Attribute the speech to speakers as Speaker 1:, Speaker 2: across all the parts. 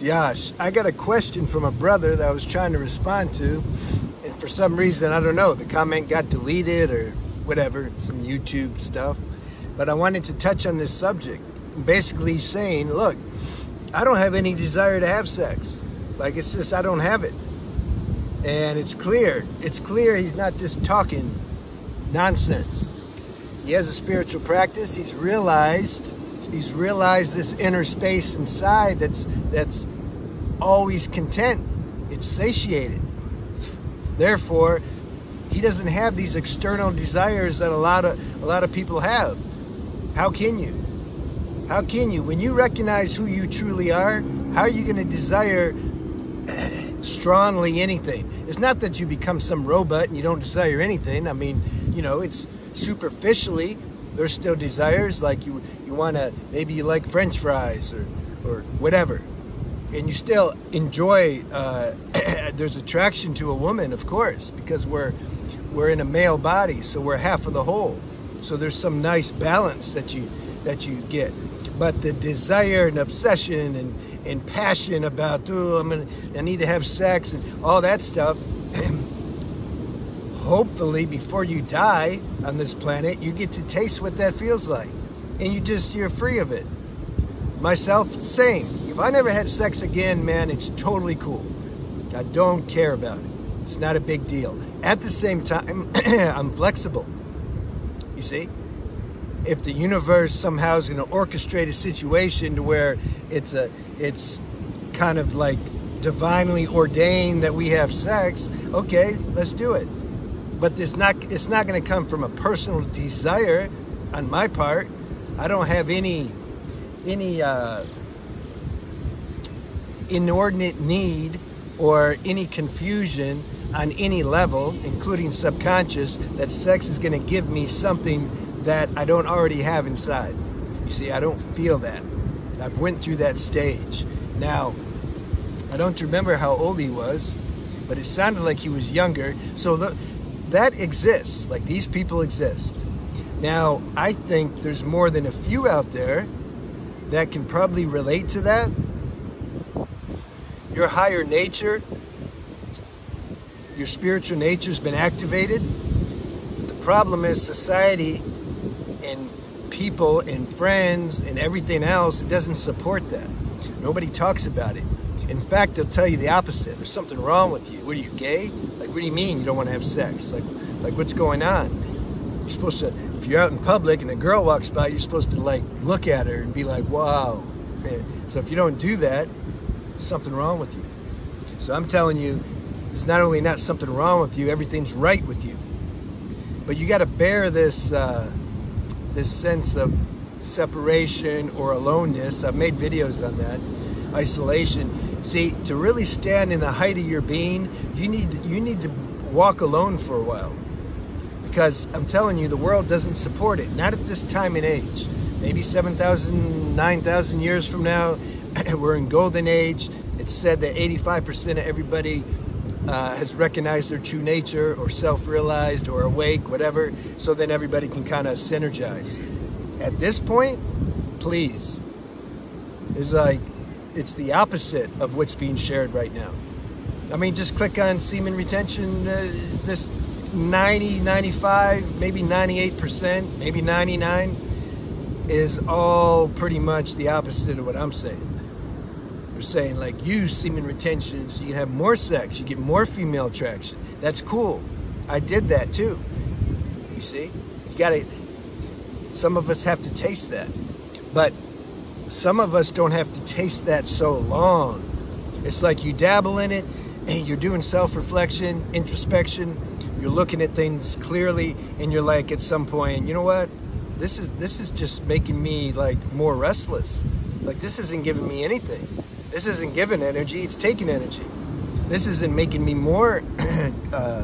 Speaker 1: Yash. I got a question from a brother that I was trying to respond to, and for some reason, I don't know, the comment got deleted or whatever, some YouTube stuff. But I wanted to touch on this subject. Basically, saying, look, I don't have any desire to have sex. Like, it's just, I don't have it. And it's clear, it's clear he's not just talking nonsense. He has a spiritual practice. He's realized he's realized this inner space inside that's that's always content. It's satiated. Therefore, he doesn't have these external desires that a lot of a lot of people have. How can you? How can you? When you recognize who you truly are, how are you going to desire strongly anything? It's not that you become some robot and you don't desire anything. I mean, you know, it's superficially there's still desires like you you want to maybe you like french fries or or whatever. And you still enjoy uh, there's attraction to a woman of course because we're we're in a male body so we're half of the whole. So there's some nice balance that you that you get. But the desire and obsession and and passion about oh I'm gonna I need to have sex and all that stuff hopefully before you die on this planet, you get to taste what that feels like. And you just, you're free of it. Myself, same. If I never had sex again, man, it's totally cool. I don't care about it. It's not a big deal. At the same time, I'm flexible. You see? If the universe somehow is going to orchestrate a situation to where it's a, it's kind of like divinely ordained that we have sex, okay, let's do it but it's not it's not going to come from a personal desire on my part. I don't have any any uh, inordinate need or any confusion on any level, including subconscious, that sex is going to give me something that I don't already have inside. You see, I don't feel that. I've went through that stage. Now, I don't remember how old he was, but it sounded like he was younger. So the, that exists. Like these people exist. Now, I think there's more than a few out there that can probably relate to that. Your higher nature, your spiritual nature's been activated. But the problem is society and people and friends and everything else, it doesn't support that. Nobody talks about it. In fact, they'll tell you the opposite. There's something wrong with you. What are you, gay? What do you mean you don't want to have sex? Like, like what's going on? You're supposed to, if you're out in public and a girl walks by, you're supposed to like look at her and be like, wow. So if you don't do that, something wrong with you. So I'm telling you, it's not only not something wrong with you, everything's right with you. But you got to bear this uh, this sense of separation or aloneness. I've made videos on that, isolation See, to really stand in the height of your being, you need you need to walk alone for a while. Because I'm telling you, the world doesn't support it. Not at this time and age. Maybe 7,000, 9,000 years from now, we're in golden age. It's said that 85% of everybody uh, has recognized their true nature or self-realized or awake, whatever, so then everybody can kind of synergize. At this point, please, it's like it's the opposite of what's being shared right now. I mean, just click on semen retention. Uh, this 90, 95, maybe 98%, maybe 99 is all pretty much the opposite of what I'm saying. They're saying like use semen retention so you can have more sex, you get more female attraction. That's cool. I did that too. You see? You gotta, some of us have to taste that. But some of us don't have to taste that so long. It's like you dabble in it and you're doing self-reflection, introspection, you're looking at things clearly and you're like at some point, you know what? This is this is just making me like more restless. Like this isn't giving me anything. This isn't giving energy, it's taking energy. This isn't making me more uh,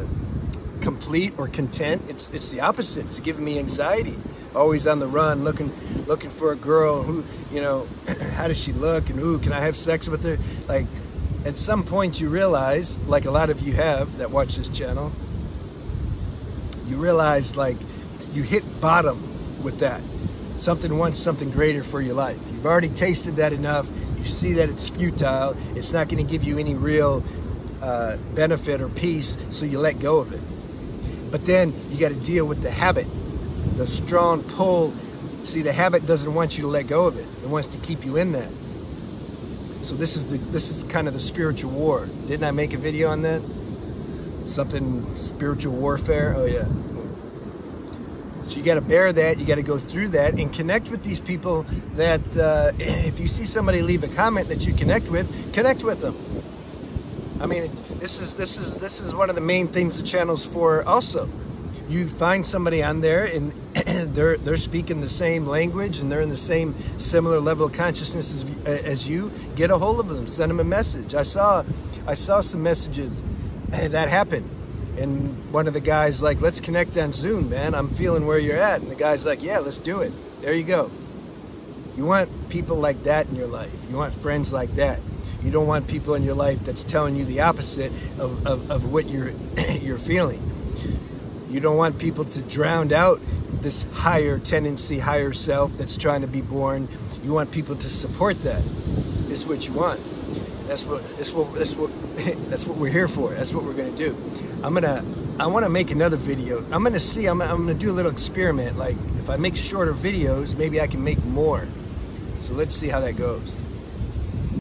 Speaker 1: complete or content. It's it's the opposite. It's giving me anxiety always on the run, looking looking for a girl who, you know, how does she look and who can I have sex with her? Like, at some point you realize, like a lot of you have that watch this channel, you realize like you hit bottom with that. Something wants something greater for your life. You've already tasted that enough. You see that it's futile. It's not going to give you any real uh, benefit or peace, so you let go of it. But then you got to deal with the habit, the strong pull. See, the habit doesn't want you to let go of it. It wants to keep you in that. So this is the this is kind of the spiritual war. Didn't I make a video on that? Something spiritual warfare. Oh yeah. So you got to bear that. You got to go through that and connect with these people. That uh, if you see somebody leave a comment that you connect with, connect with them. I mean, this is this is this is one of the main things the channel's for. Also, you find somebody on there and they're they're speaking the same language and they're in the same similar level of consciousness as, as you. Get a hold of them. Send them a message. I saw I saw some messages that happened. And one of the guys like, let's connect on Zoom, man. I'm feeling where you're at. And the guy's like, yeah, let's do it. There you go. You want people like that in your life. You want friends like that. You don't want people in your life that's telling you the opposite of, of, of what you're, you're feeling. You don't want people to drown out this higher tendency, higher self that's trying to be born. You want people to support that. Is what you want. That's what that's what that's what that's what we're here for. That's what we're gonna do. I'm gonna I want to make another video. I'm gonna see. I'm, I'm gonna do a little experiment. Like if I make shorter videos, maybe I can make more. So let's see how that goes.